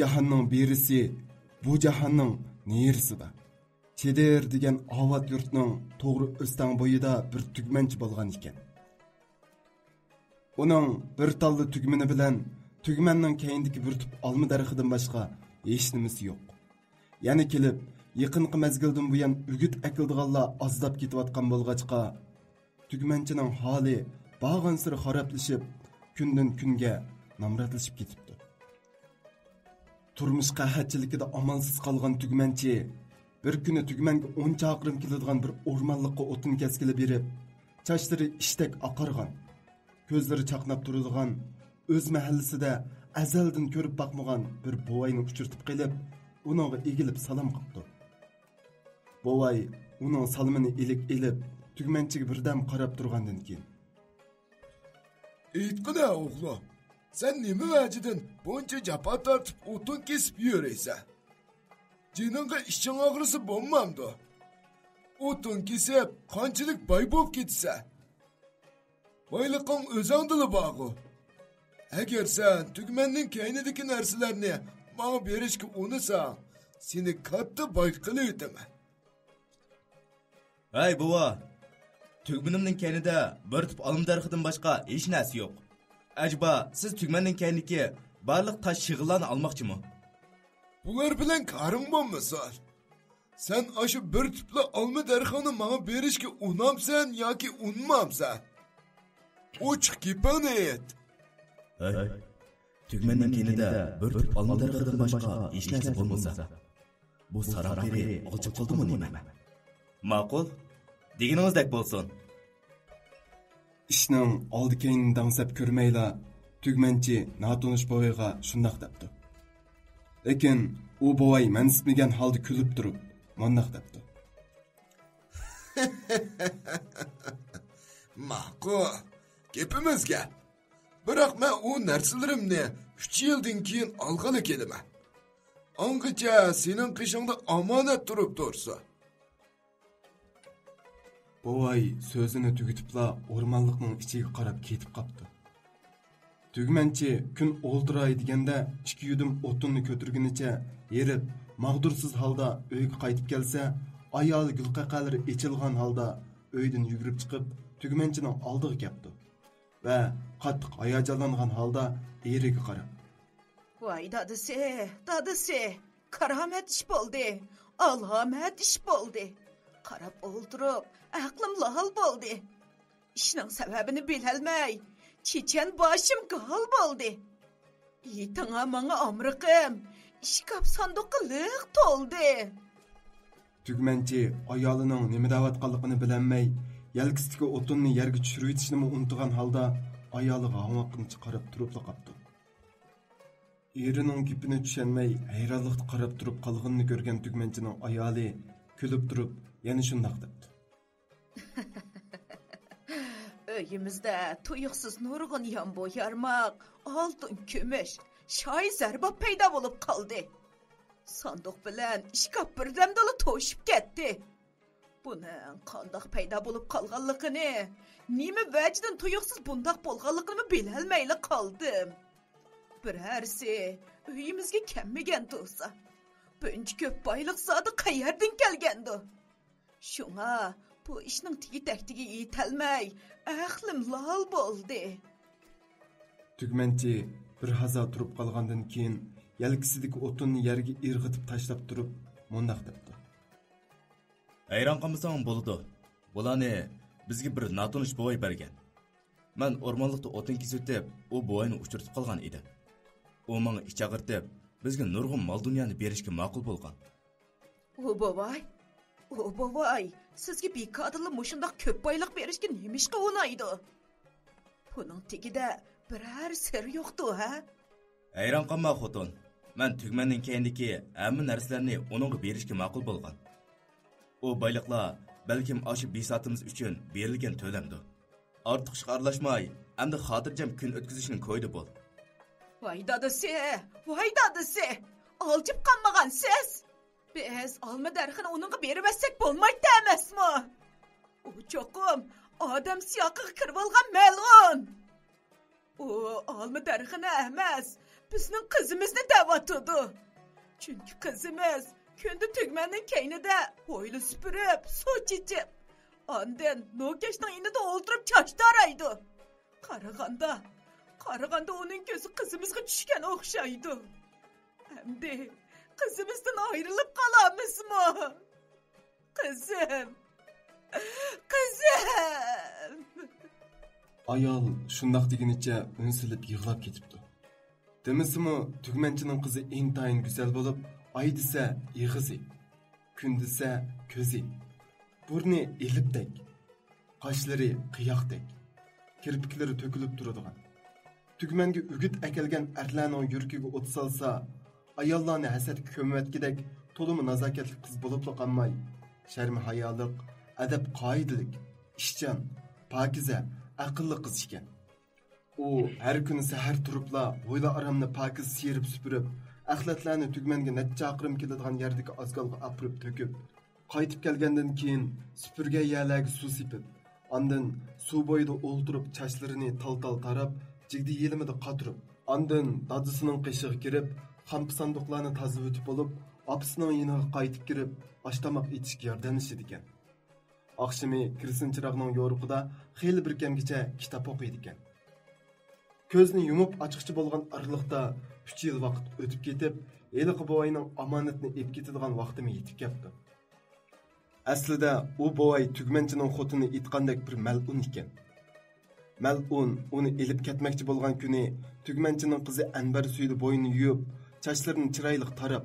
jahanning berisi bu jahanning nerisida cheder deganovat yurtning to'g'ri o'stan bo'yida bir tugmanchi bo'lgan ekan. Uning bir talli tugmini bilan tugmanning keyindagi bir tup olma daraxidan boshqa hech nimasi yo'q. Yana kelib yaqinqi mazgildan buyon ugit akildiganlar ozdab ketayotgan bo'lg'achqa tugmanchining holi bag'an siri xaroblashib kundan kunga namratlashib ketibdi. Turmush qahatchiligida amalsiz qolgan tugmanchi bir kuni tugmanga o'n chaqirim keladigan bir o'rmonliqqa o'tin kaskili berib chochlari ishdak oqargan ko'zlari chaqnab turadigan o'z mahallasida azaldan ko'rib boqmagan bir buvayni uchirtib qilib uningga egilib salom qilibdi buvay uning salomini ilik ilib tugmanchiga birdam qarab turgandan keyin aytqina o'g'lim. Sen ne acıdın? Bunca capa tartıp otun kesip yürüyse. Cenanga işin ağrısı bommamdı. Otun kesip kançılık bay bop gitse. Baylıkın özandılı bağı. Eğer sen tükmenin keynedeki nersilerini bana berişki unusan, seni katta baykılı ödeme. Hey baba, tükmenimden keynede bir tüp alım başka hiç nesi yok. Acaba siz tükmenin kendiki barlıq taş yığılan almaqçımı? Bular bilen karım bombasar. Sen aşı bir tüple alma derhanı bana beriş ki unam sen ya ki unmam sen. Uç kipan et. Hey, tükmenin kendide bir tüp alma derhanı başka işlerse bulmasa. Bu sarap beri alçak oldu mu nime? Makul, diginizdek bolsun. Ishning oldi keyinini dangsab ko'rmayla tugmanchi notunish bovayga shundoq debdi. Lekin u bovay mansibmagan holda kulib turib mundoq debdi. Ma'qul gapimizga. Biroq men u narsalarimni uch yildan keyin olg'ali kelaman. Ongacha sening qishingda omonat turib tursa Бовай сөзіні түгітіпла орманлықның ішіге қарап кетіп қапты. Түгменче күн олдырай дегенде ішкі үйдім отынны көтіргеніче еріп, мағдұрсыз халда өйге қайтып келсе, аял гүлқақалар ечілған халда өйден жүгіріп шығып, түгменченің алдығы кепті. Ve қатық аяжаланған халда еріге қарап. Vay dadısı, dadısı, karamet iş boldi, alamet iş boldi. qarab olturub, aqlim lahal boldi. İşinin səbəbini biləlmək, çiçən başım qal boldi. Yitana mana amrıqım, şikap sandıqı lıq toldi. Tügmənçi ayalının nəmə davatqanlığını bilənmək, yelkisdiki otunni yerga tushirib yetishni unutgan holda ayoliga g'amoqincha qarab тұрып лақапты. Ерінің tushunmay hayronlikda qarab turib qolganini ko'rgan tugmanchining ayoli kulib turib yana shundoq debdi. Uyimizda tuyuqsiz nurg'un yombo yarmoq oltin kumush shoy zarba paydo bo'lib qoldi. Sandiq bilan shkaf birdamdala to'shib ketdi. Buning qandoq paydo bo'lib qolganligini nima vajdan tuyuqsiz bundoq bo'lganligini bilolmayli qoldim. Birarsi uyimizga kelmagan tursa buncha ko'p boyliq zodi qayerdan kelgandi shunga bu ishning tigi taktiga yetolmay aqlim lol bo'ldi tugmanchi bir hazo turib qolgandan keyin yelkisidagi o'tinni yerga irg'itib tashlab turib mundoq debdi Hayron qolmasang bo'ladi. Bularni bizga bir notunish buvay bergan. Men o'rmonlikda o'tin kesitib, u buvayni uchirtib qolgan edi. U menga ich ag'irtib, bizga nurg'un mol dunyoni berishga ma'qul bo'lgan. u bovay u bovay sizga bekodili mushundoq ko'p boyliq berishga nemishqa unaydi buning tagida biror sir yo'qdi ha Hayron qolma xotin. Men tugmanning keyindagi hamma narsalarni uningga berishga ma'qul bo'lgan. U boyliqlar balkim oshu besotimiz uchun berilgan to'lamdi. Ortiq ishga aralashmay, endi xotirjam kun o'tkazishni ko'ydi bo'l. voy dadasi voy dadasi oljib qolmagan siz biz olma darxini uningga berib bo'lmaydi emasmi u cho'qim odam siyoqiga kirib olgan mal'un O olma darxini emas bizning qizimizni da'vatidi. Chunki qizimiz kunda tugmanning keynida ho'yli supurib, suv ichib, ondan nokashning inida o'ltirib chashda araydi. Qaraganda, qaraganda uning ko'zi qizimizga tushgan o'xshaydi. Endi Қызымыздың айрылып қаламыз ма? Қызым! Қызым! Аял шындақ деген әтчә үнсіліп кетіпті. Дімізі мұ, түгменшінің қызы ең тайын күзел болып, айдысы еғыз ек, күндісі көз ек. Бұрны еліп дәк, қашылары қияқ дәк, керіпікілері төкіліп тұрадыған. Түгменгі үгіт әкелген әрләнің үргегі ұтсалса, ئاياللارنى ھەسەت كۆمۈۋەتكىدەك تولىمۇ نازاكەتلىك قىز қыз болып شەرمى ھايالىق ئەدەپ әдеп ئىشچان پاكىزە ئەقىللىق قىز қыз ئۇ ھەر әр سەھەر تۇرۇپلا ھويلا ئارامنى پاكىز سىيرىپ سۈپۈرۈپ ئەخلەتلەرنى تۈگمەنگە نەچچە چاقىرىم كېلىدىغان يەردىكى ئازگالغا ئاپىرىپ تۆكۈپ قايتىپ қайтып كېيىن кейін يەرلەرگە سۇ سېپىپ ئاندىن سۇ بويىدا ئولتۇرۇپ چاچلىرىنى تال تال تاراپ جىگدە يېلىمىدە قاتۇرۇپ ئاندىن دادىسىنىڭ xampi sandiqlarni tozalab o'tib bo'lib opasining yiniga qaytib kirib osh tomoq ichishga yordamlashidi ekan. Oqshimi kirsin chiroqning yo'riqida xeyli bir kamgacha kitob o'qiydi ekan. Ko'zni yumib ochqichi bo'lgan oraliqda uch yil vaqt o'tib ketib heliqi bovayning omonatni ep ketadigan vaqtimi yetib kelibdi. Aslida u bovay tugmanchining xotini itqandek bir malun ekan. Malun uni ilib ketmoqchi bo'lgan kuni tugmanchining qizi anbar suyli bo'yni yuvib sochlarini chiroyli tarab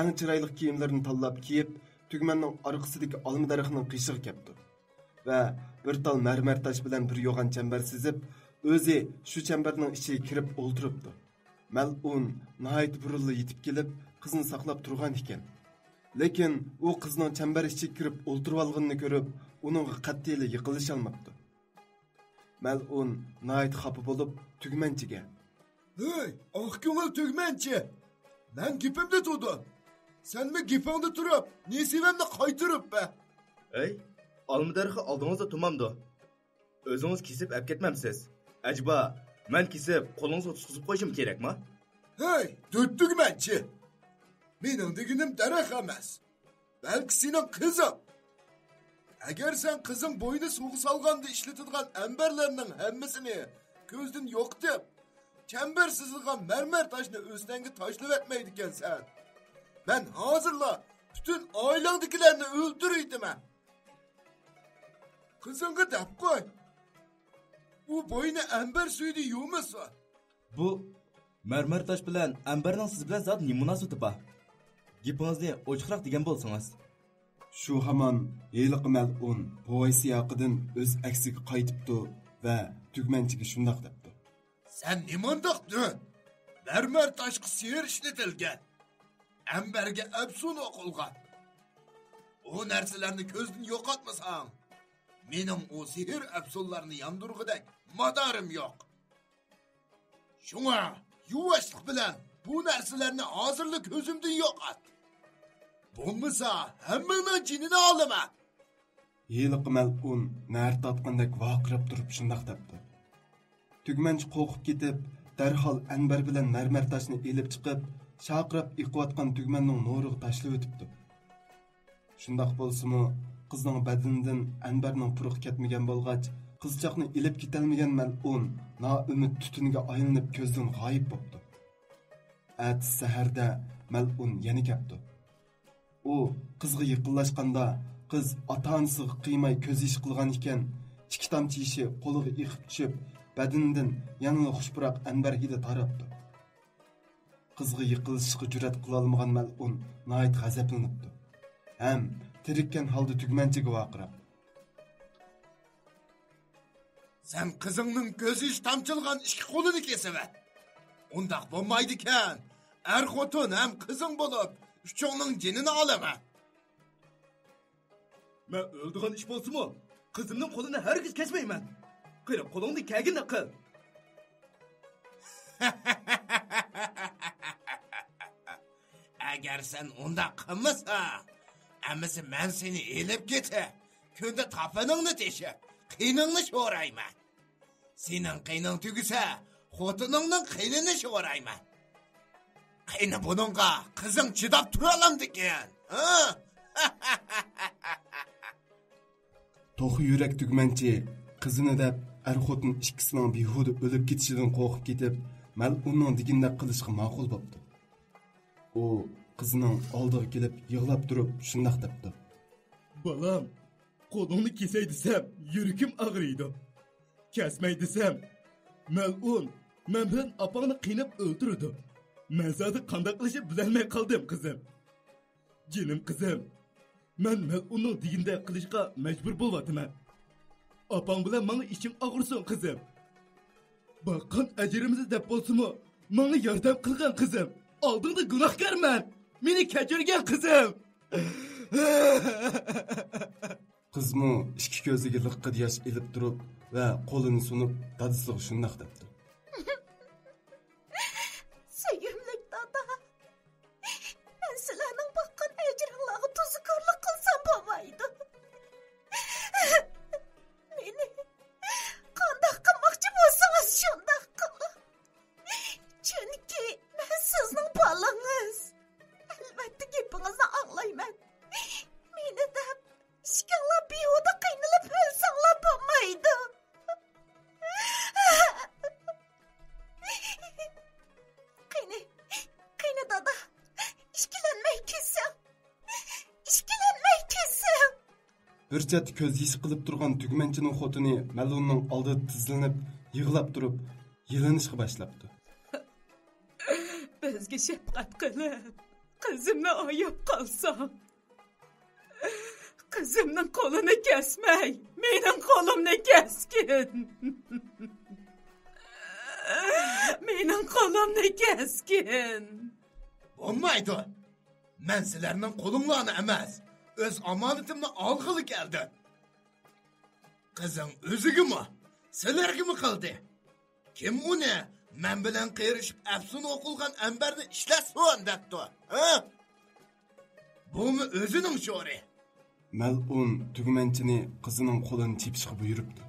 eng chiroyli kiyimlarini tanlab kiyib tugmanning orqasidagi olma daraxtining qishig'i kelibdi va bir tal marmar tosh bilan bir yo'g'on chambar sizib o'zi shu chambarning ichiga kirib o'ltiribdi malun nihoyat burilli yetib kelib qizni saqlab turgan ekan lekin u qizning chambar ichiga kirib o'ltirib olganini ko'rib uningga qat'iyli yiqilisholmabdi malun nihoyat xafa bo'lib tugmanchiga hey oq ko'ngil tugmanchi Ben gipimde tuğdun. Sen mi gipimde turup, nisivemde kaytırıp be. Ey, almıdarıqı aldığınızda tumamdı. Özünüz kesip əp ketmemsiz. Acaba, ben kesip kolunuzu tutkuzup koyuşum gerek mi? Hey, düttük mençi. Benim diginim derek emez. Belki senin kızım. Eğer sen kızın boynu soğuk salganda işletilgan emberlerinin hemmesini gözün yok deyip, chambar sizilgan marmar toshni o'stanga tashlab etmaydi ekansan man hozirla butun oilangdagilarni o'ldiraydiman qizingga deb qo'y u bo'yni ambar suyida yuvmasa bu marmar tosh bilan ambarning siz bilan zot nima munosabati bor gapingizni ochiqroq degan bo'lsangiz. Shu hamon heliqi malun buvay siyoqidan o'z aksiga qaytibdi va tugmanchiga shundoq debdi Sen nimandoq dön? Mermer taşkı sihir işletilgen. Emberge əbsun okulgan. O nərsələrini yok atmasan. menim o sihir əbsunlarını yandırğıdak madarım yok. Şuna yuvaşlık bilen bu nərsələrini hazırlı yok at. Bulmasa həmminin cinini alıma. Yılık malun nar tatqandek vakırıp turib şındak debdi tugmanchi qo'rqib ketib darhol anbar bilan marmar toshni elib chiqib shaqirab iqiyotgan tugmanning nuriga tashlab o'tibdi. Shundoq bo'lsimi qizning badanidan anbarning puruq ketmagan bo'lg'ach qizchoqni ilib ketolmagan malun noumid tutuniga aylanib ko'zdan g'oyib bo'libdi at saharda malun yana kapdi u qizga yaqinlashganda qiz ota onasiga qiymay ko'z ish qilgan ekan ikki tomchi ishi qo'liga iqib tushib бәдіндін яңы құшпырақ әнбәргиді тарапты. Қызғы иқылышқы жүрәт қылалмыған мәл'ун найт ғазәпленіпті. Әм, тіріккен халды түгмәнтегі вақырап. Сән қызыңның көзі іш тамчылған ішкі қолыны бәд! Ондақ болмайды кән, Әр қотын әм қызың болып, үшчоңның женіні алама. Мен өлдіған іш болсы мұ? Қызымның қолыны әргіз кесмеймін. 그럼 고동네 개긴 그. Eğer sen ondan kılmışsa, emisi ben seni elip gete. Künde tapanını deşe, kıynını şorayma. Senin kıynın tügüse, xotununun kıynını şorayma. Kıyını bununla kızın çıdap duralım diken. Toxu yürek tügmençi, kızını dep er xotin ikkisining behuda o'lib ketishidan qo'rqib ketib malunning degandek qilishga ma'qul bo'pti u qizining oldiga kelib yig'lab turib shundoq debdi Balam, qo'lingni kesay desam, yuragim og'riydi. Kesmay desam, mal'un men bilan opangni qiynab o'ldirdi. Men zodi qanday qilishni bilolmay qoldim, qizim. Jinim qizim, men mal'unning bo'lyapman. Opang bilan manga iching og'irsin, qizim. Baqqan ajrimizni deb bo'lsa-mu, yordam qilgan qizim. Oldingda gunohkorman. Meni kechirgan qizim. qizmu ikki ko'ziga liqqa yosh ilib turib va qo'lini sunib dadasiga shundoq debdi bir chet ko'z yish qilib turgan tugmanchining xotini malunning oldida tizlanib yig'lab turib yilinishga boshlabdi Bizga shafqat qilib, qizimni oyib qolsam. Qizimning qo'lini kesmay, mening qo'limni kesgin. mening qo'limni kesgin. Olmaydi. Men sizlarning qo'linglarni emas, öz amanatimni algılı geldi. Kızın özügü mü? Selergi mi kıldı? Kim o ne? Men bilen kıyırışıp efsun okulgan emberni işlesin dedi. Ha? Bu mu özünün şori? Mel'un tügümençini kızının kolunu tepsiğe buyuruptu.